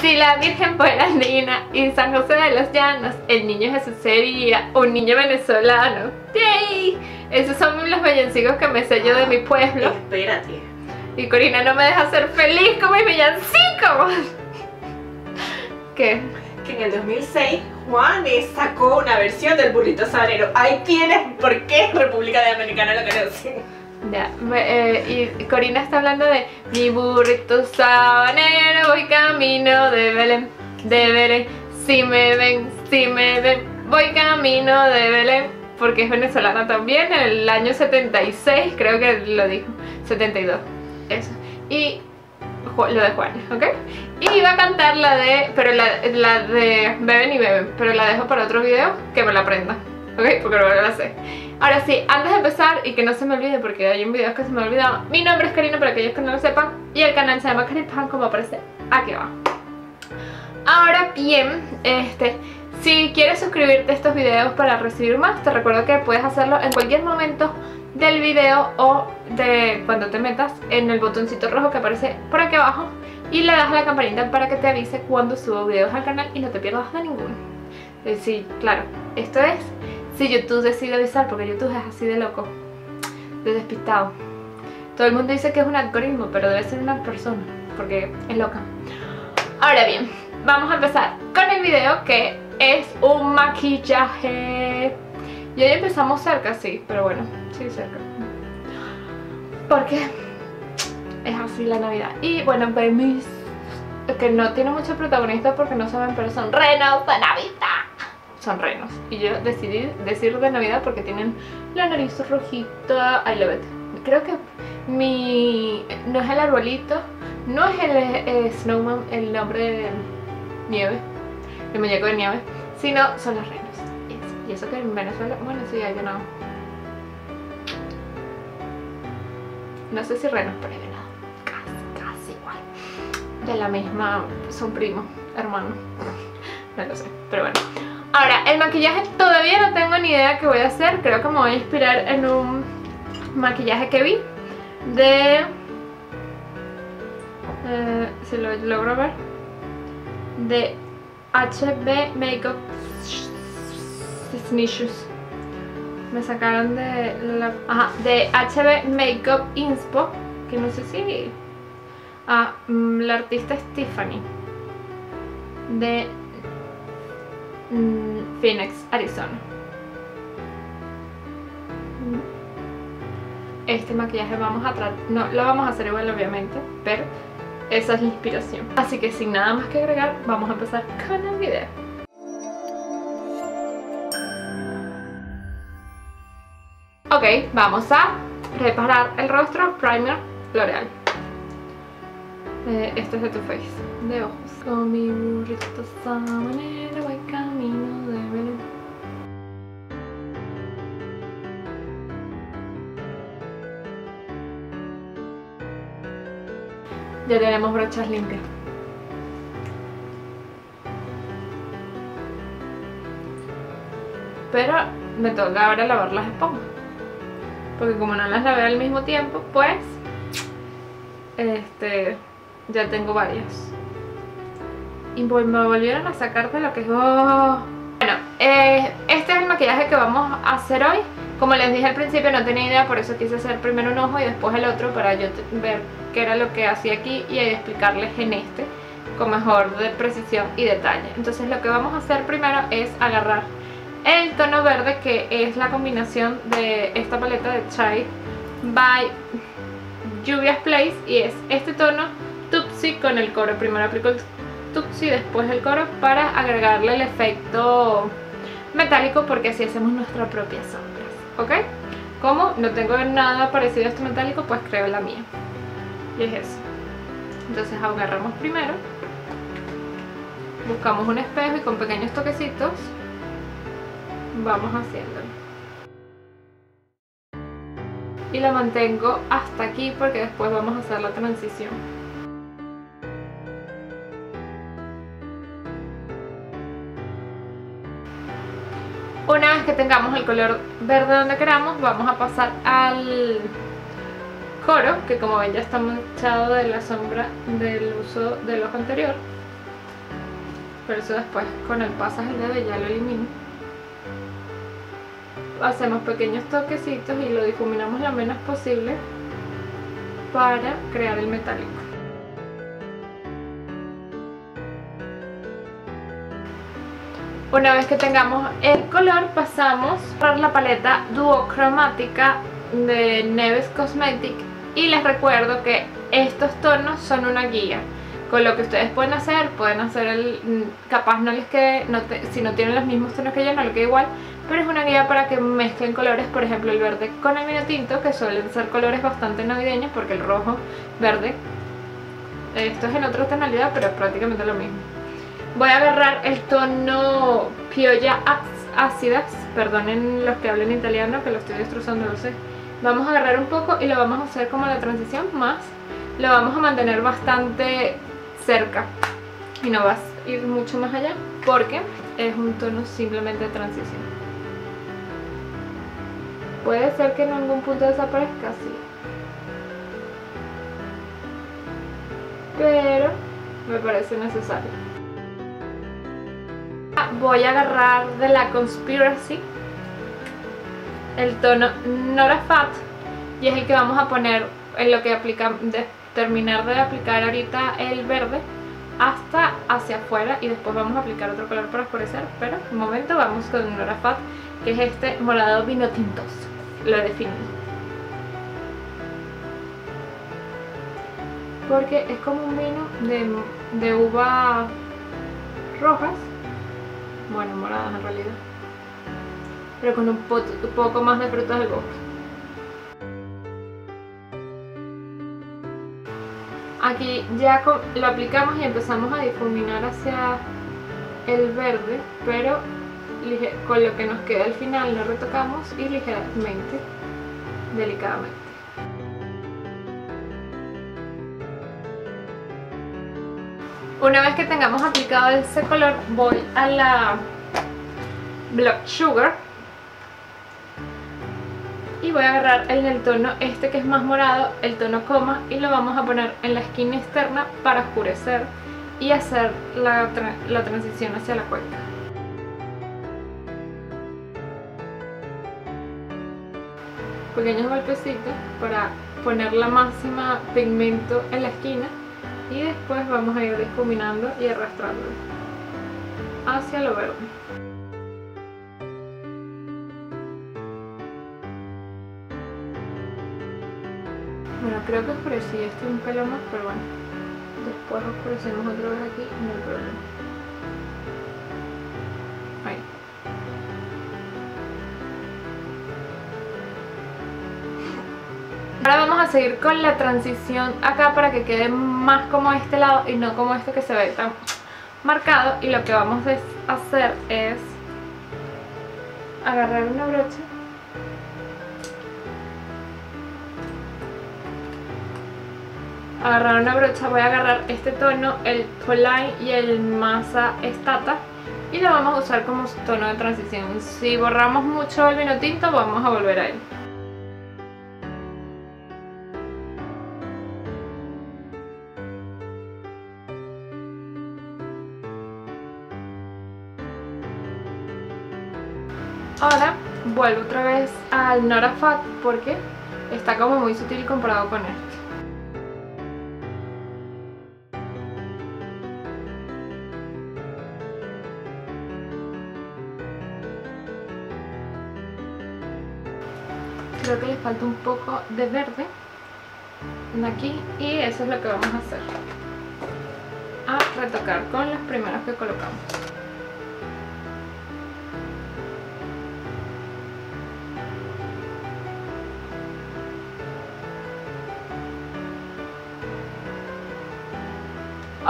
Si la Virgen fuera Nina y San José de los Llanos, el niño Jesús sería un niño venezolano. ¡Yay! Esos son los villancicos que me yo de mi pueblo. Espérate. Y Corina no me deja ser feliz con mis villancicos. ¿Qué? Que en el 2006 Juanes sacó una versión del burrito sabanero. Ahí tienes por qué República Dominicana lo conocen. Ya, eh, y Corina está hablando de mi burrito sabanero, voy camino de Belén, de Belén, si me ven, si me ven, voy camino de Belén, porque es venezolana también, en el año 76, creo que lo dijo, 72, eso, y lo de Juan, ¿ok? Y iba a cantar la de, pero la, la de Beben y Beben, pero la dejo para otro video, que me la aprenda, ¿ok? Porque no la sé. Ahora sí, antes de empezar y que no se me olvide porque hay un video que se me ha olvidado, mi nombre es Karina para aquellos que no lo sepan y el canal se llama Pan como aparece aquí abajo. Ahora bien, este, si quieres suscribirte a estos videos para recibir más, te recuerdo que puedes hacerlo en cualquier momento del video o de cuando te metas en el botoncito rojo que aparece por aquí abajo y le das a la campanita para que te avise cuando subo videos al canal y no te pierdas de ninguno. Eh, Sí, claro, esto es si YouTube decide avisar, porque YouTube es así de loco, de despistado. Todo el mundo dice que es un algoritmo, pero debe ser una persona, porque es loca. Ahora bien, vamos a empezar con el video que es un maquillaje. Y hoy empezamos cerca, sí, pero bueno, sí, cerca. Porque es así la Navidad. Y bueno, Bemis, que no tiene mucho protagonista porque no saben, pero son renos de Navidad son renos. Y yo decidí decir de Navidad porque tienen la nariz rojita. I love it. Creo que mi. No es el arbolito, no es el eh, Snowman, el nombre de nieve, el muñeco de nieve, sino son los renos. Y eso, que en Venezuela, bueno, sí, hay ganado. No sé si renos, pero hay ganado. Casi, casi igual. De la misma. Son primos, hermanos. No lo sé, pero bueno. Ahora, el maquillaje todavía no tengo ni idea qué voy a hacer. Creo que me voy a inspirar en un maquillaje que vi de... eh, si lo logro ver. De HB Makeup Snitches. Me sacaron de la... Ajá, de HB Makeup Inspo. Que no sé si... Ah, mm, la artista es Tiffany. De Phoenix, Arizona. Mm. Este maquillaje vamos a tratar, no lo vamos a hacer igual obviamente, pero esa es la inspiración. Así que sin nada más que agregar, vamos a empezar con el video. Ok, vamos a reparar el rostro, primer, L'Oreal. Eh, este es de tu face, de ojos. Con mi burrito sabanero voy camino de Belén. Ya tenemos brochas limpias. Pero me toca ahora lavar las esponjas. Porque como no las lavé al mismo tiempo, pues este ya tengo varias. Y vol- me volvieron a sacar de lo que es. Bueno, eh, este es el maquillaje que vamos a hacer hoy. Como les dije al principio, no tenía idea, por eso quise hacer primero un ojo y después el otro para yo ver qué era lo que hacía aquí y explicarles en este con mejor de precisión y detalle. Entonces lo que vamos a hacer primero es agarrar el tono verde que es la combinación de esta paleta de Chai by Lluvias Place y es este tono Tupsi con el coro. Primero aplico Tupsi, después el coro para agregarle el efecto metálico porque así hacemos nuestra propia sombras, ¿ok? Como no tengo nada parecido a este metálico, pues creo la mía. Y es eso. Entonces agarramos primero, buscamos un espejo y con pequeños toquecitos vamos haciéndolo. Y la mantengo hasta aquí porque después vamos a hacer la transición. Una vez que tengamos el color verde donde queramos, vamos a pasar al coro, que como ven ya está manchado de la sombra del uso del ojo anterior. pero eso después con el pasas el dedo ya lo elimino. Hacemos pequeños toquecitos y lo difuminamos lo menos posible para crear el metálico. Una vez que tengamos el color pasamos por la paleta duocromática de Neves Cosmetic y les recuerdo que estos tonos son una guía con lo que ustedes pueden hacer, pueden hacer el, capaz no les quede, si no tienen los mismos tonos que yo no les queda igual, pero es una guía para que mezclen colores, por ejemplo el verde con el vino tinto, que suelen ser colores bastante navideños, porque el rojo, verde, esto es en otra tonalidad, pero es prácticamente lo mismo. Voy a agarrar el tono Piolla Ácidas, perdonen los que hablen italiano, que lo estoy destrozando, lo sé. Vamos a agarrar un poco y lo vamos a hacer como la transición más. Lo vamos a mantener bastante cerca y no vas a ir mucho más allá porque es un tono simplemente de transición. Puede ser que en algún punto desaparezca, sí. Pero me parece necesario. Voy a agarrar de la Conspiracy el tono Nora Fat y es el que vamos a poner en lo que aplica, de terminar de aplicar ahorita el verde hasta hacia afuera y después vamos a aplicar otro color para oscurecer pero de momento vamos con Nora Fat que es este morado vino tintoso lo definí. Porque es como un vino de, de uva rojas bueno moradas en realidad pero con un, poco más de frutas del bosque. Aquí ya lo aplicamos y empezamos a difuminar hacia el verde, pero con lo que nos queda al final lo retocamos y ligeramente, delicadamente. Una vez que tengamos aplicado ese color voy a la Blood Sugar y voy a agarrar en el tono este que es más morado, el tono coma y lo vamos a poner en la esquina externa para oscurecer y hacer la, la transición hacia la cuenca. Pequeños golpecitos para poner la máxima pigmento en la esquina y después vamos a ir difuminando y arrastrando hacia lo verde. Bueno, creo que oscurecí este un pelo más, pero bueno. Después oscurecemos otra vez aquí, no hay problema. Ahí. Ahora vamos a seguir con la transición acá para que quede más como este lado y no como este que se ve tan marcado. Y lo que vamos a hacer es agarrar una brocha agarrar una brocha voy a agarrar este tono, el Poline y el Masa Stata y lo vamos a usar como tono de transición. Si borramos mucho el vino tinto vamos a volver a él. Vuelvo otra vez al Nora Fat porque está como muy sutil comparado con este. creo que le falta un poco de verde aquí y eso es lo que vamos a hacer a retocar con las primeras que colocamos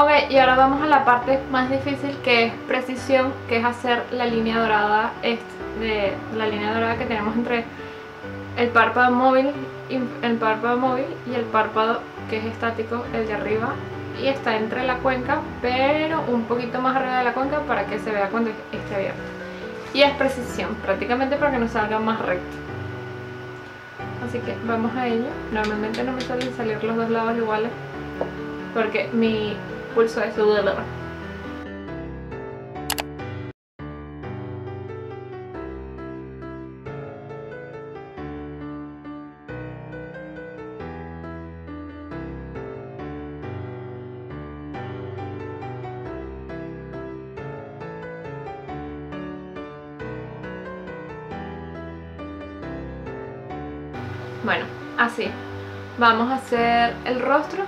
Ok, y ahora vamos a la parte más difícil que es precisión, que es hacer la línea dorada, de la línea dorada que tenemos entre el párpado móvil, el párpado móvil y el párpado que es estático, el de arriba y está entre la cuenca pero un poquito más arriba de la cuenca para que se vea cuando esté abierto. Y es precisión, prácticamente para que nos salga más recto. Así que vamos a ello. Normalmente no me suelen salir los dos lados iguales porque mi impulso a su dolor. Bueno, así. Vamos a hacer el rostro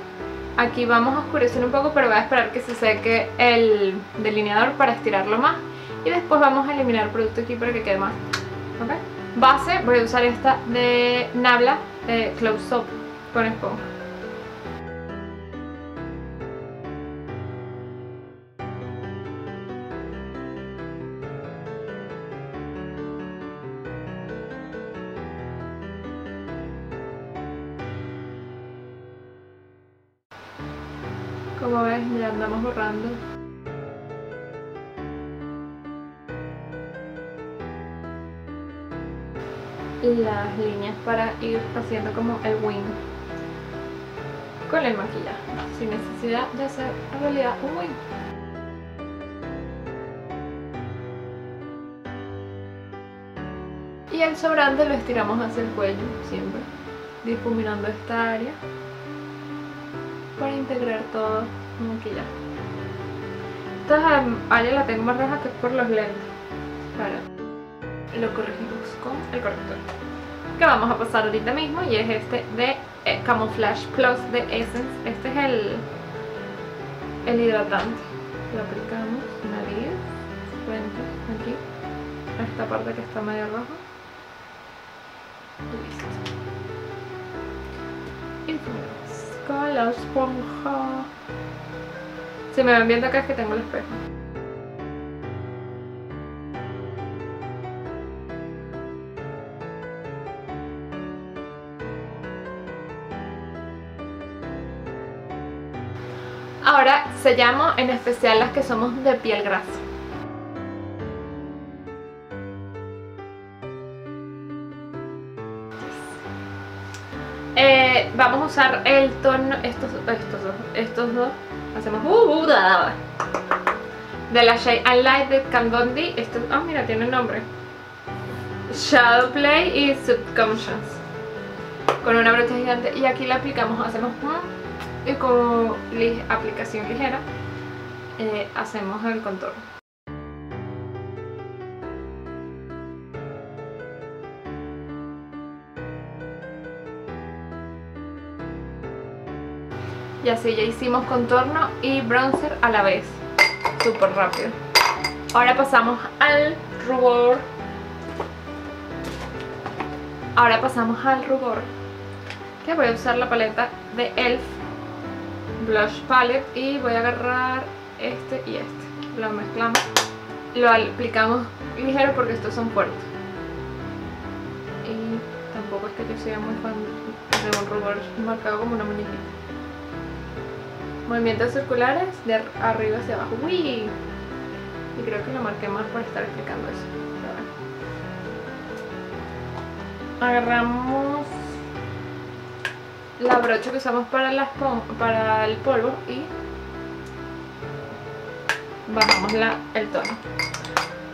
Aquí vamos a oscurecer un poco, pero voy a esperar que se seque el delineador para estirarlo más. Y después vamos a eliminar el producto aquí para que quede más. ¿Ok? Base, voy a usar esta de Nabla, de Close Up con esponja. Como ves, ya andamos borrando. Las líneas para ir haciendo como el wing con el maquillaje, sin necesidad de hacer en realidad un wing. Y el sobrante lo estiramos hacia el cuello, siempre, difuminando esta área para integrar todo el maquillaje. Esta área la tengo más roja que por los lentes. Para lo corregimos con el corrector. Que vamos a pasar ahorita mismo y es este de eh, Camouflage Plus de Essence. Este es el, el hidratante. Lo aplicamos nariz, frente, aquí, a esta parte que está medio roja. Listo. Y la esponja. Si me ven viendo acá es que tengo el espejo. Ahora sellamos en especial las que somos de piel grasa. Usar el tono, estos, estos dos, estos dos, hacemos uh, uh, de la Shade and Light de D, esto, ah mira tiene nombre, Shadow Play y Subconscious, con una brocha gigante. Y aquí la aplicamos, hacemos uh, y con li aplicación ligera eh, hacemos el contorno. Y así ya hicimos contorno y bronzer a la vez. Súper rápido. Ahora pasamos al rubor. Ahora pasamos al rubor. Que voy a usar la paleta de ELF Blush Palette y voy a agarrar este y este. Lo mezclamos. Lo aplicamos ligero porque estos son fuertes. Y tampoco es que yo sea muy fan de un rubor marcado como una muñequita movimientos circulares de arriba hacia abajo. ¡Uy! Y creo que lo marqué más por estar explicando eso. Agarramos la brocha que usamos para, el polvo y bajamos el tono.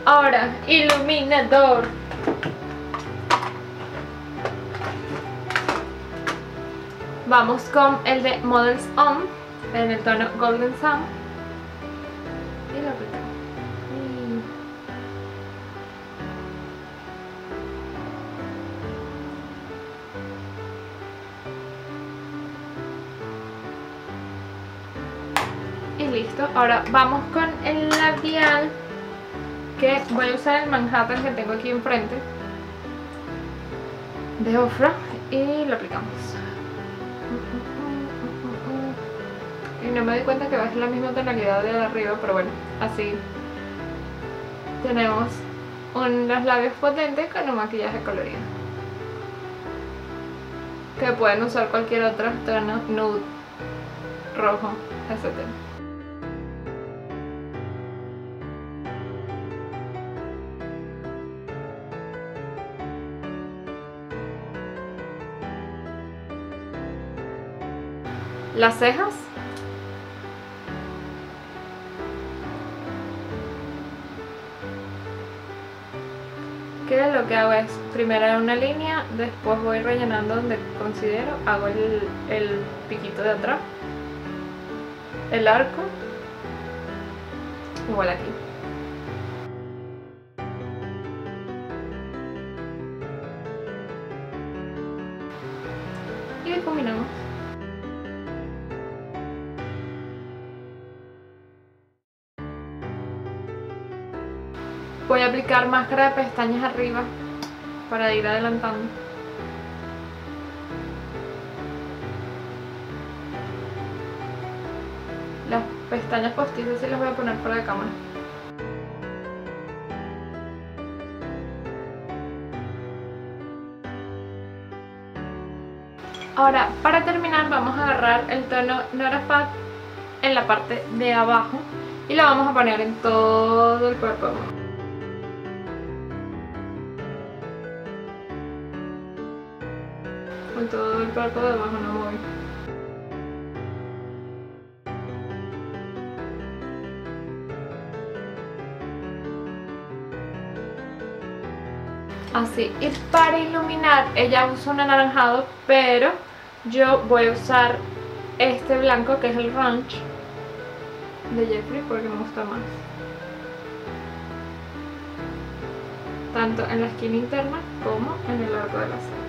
Ahora, iluminador. Vamos con el de Models On en el tono Golden Sun y lo aplicamos. Y... listo, ahora vamos con el labial que voy a usar el Manhattan que tengo aquí enfrente de Ofra y lo aplicamos no me di cuenta que va a ser la misma tonalidad de arriba, pero bueno, así tenemos unos labios potentes con un maquillaje colorido que pueden usar cualquier otro tono nude, rojo, etc. Las cejas que lo que hago es primero una línea, después voy rellenando donde considero, hago el, el piquito de atrás, el arco, igual aquí. Aplicar máscara de pestañas arriba para ir adelantando. Las pestañas postizas sí las voy a poner fuera de cámara. Ahora, para terminar vamos a agarrar el tono Nora Fat en la parte de abajo y lo vamos a poner en todo el cuerpo. Todo el cuerpo de abajo no voy. Así, y para iluminar ella usa un anaranjado, pero yo voy a usar este blanco que es el Ranch de Jeffree porque me gusta más. Tanto en la esquina interna como en el arco de la ceja.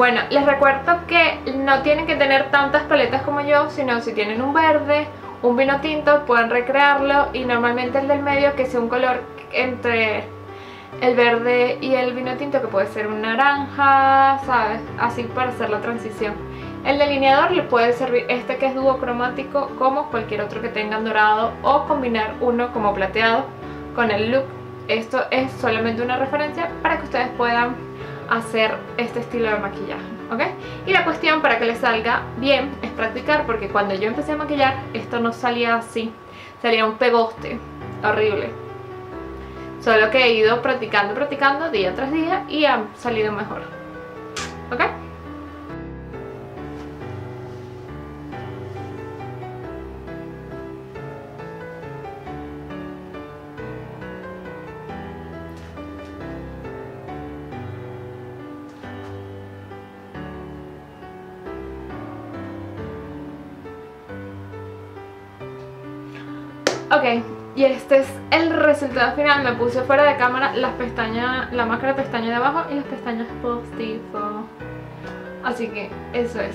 Bueno, les recuerdo que no tienen que tener tantas paletas como yo, sino si tienen un verde, un vino tinto, pueden recrearlo y normalmente el del medio que sea un color entre el verde y el vino tinto que puede ser un naranja, ¿sabes? Así para hacer la transición. El delineador le puede servir este que es duocromático como cualquier otro que tengan dorado o combinar uno como plateado con el look. Esto es solamente una referencia para que ustedes puedan hacer este estilo de maquillaje, ¿ok? Y la cuestión para que les salga bien es practicar porque cuando yo empecé a maquillar esto no salía así, salía un pegoste horrible. Solo que he ido practicando, practicando día tras día y ha salido mejor, Ok, y este es el resultado final. Me puse fuera de cámara las pestañas, la máscara de pestaña de abajo y las pestañas postizo. Así que eso es.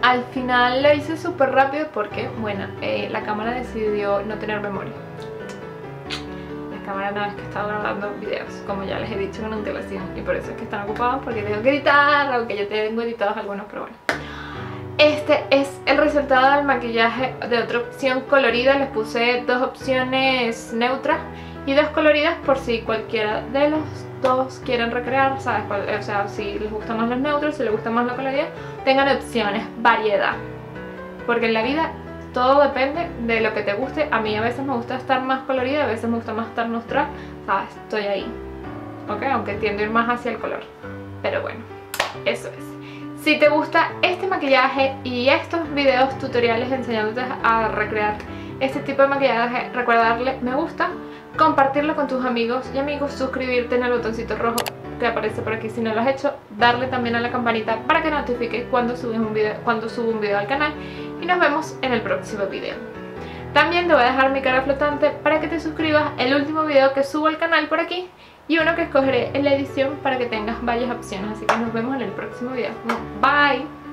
Al final lo hice súper rápido porque, bueno, eh, la cámara decidió no tener memoria. La cámara no es que estaba grabando videos, como ya les he dicho con antelación. Y por eso es que están ocupados porque tengo que editar, aunque yo tengo editados algunos, pero bueno. Este es el resultado del maquillaje de otra opción colorida. Les puse dos opciones neutras y dos coloridas por si cualquiera de los dos quieren recrear, ¿sabes? O sea, si les gustan más los neutros, si les gusta más la colorida, tengan opciones, variedad. Porque en la vida todo depende de lo que te guste. A mí a veces me gusta estar más colorida, a veces me gusta más estar neutral, ¿sabes? Estoy ahí, ¿ok? Aunque tiendo ir más hacia el color. Pero bueno, eso es. Si te gusta este maquillaje y estos videos tutoriales enseñándote a recrear este tipo de maquillaje, recuerda darle me gusta, compartirlo con tus amigos y amigos, suscribirte en el botoncito rojo que aparece por aquí si no lo has hecho, darle también a la campanita para que notifique cuando, subes un video, cuando subo un video al canal y nos vemos en el próximo video. También te voy a dejar mi cara flotante para que te suscribas el último video que subo al canal por aquí y uno que escogeré en la edición para que tengas varias opciones. Así que nos vemos en el próximo video. Bye!